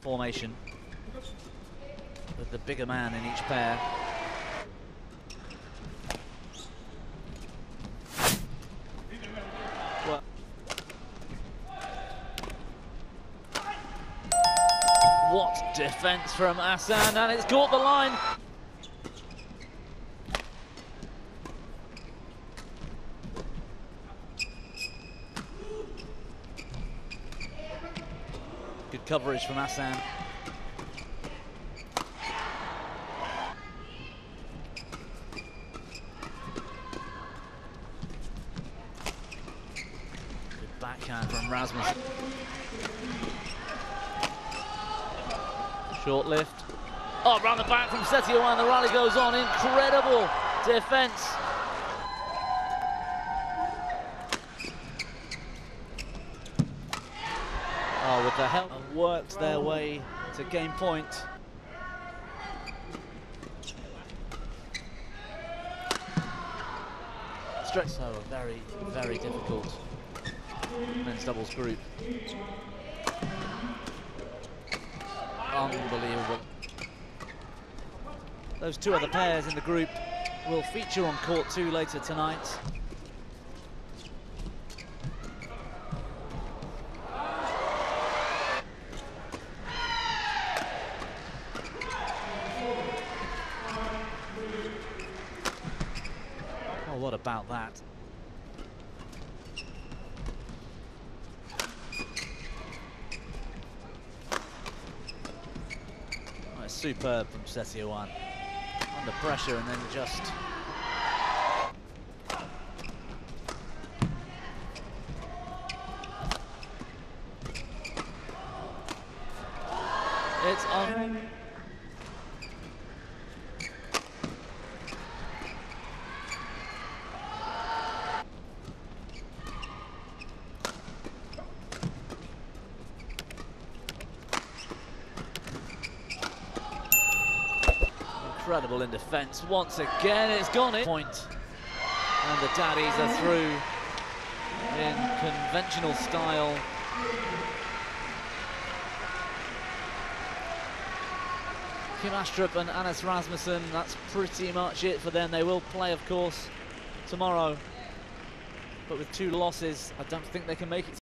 formation with the bigger man in each pair. What defence from Ahsan, and it's caught the line. Good coverage from Ahsan. Good backhand from Rasmussen. Short lift. Oh, round the back from Setio and the rally goes on. Incredible defence. Oh, with the help and worked their way to game point. Stretch. So very, very difficult men's doubles group. Unbelievable. Those two other pairs in the group will feature on court two later tonight. Oh, what about that? It's superb from Setiawan. Under pressure and then just... It's on. Incredible in defence. Once again, it's gone in. Point. And the daddies are through in conventional style. Kim Astrup and Anders Rasmussen, that's pretty much it for them. They will play, of course, tomorrow. But with two losses, I don't think they can make it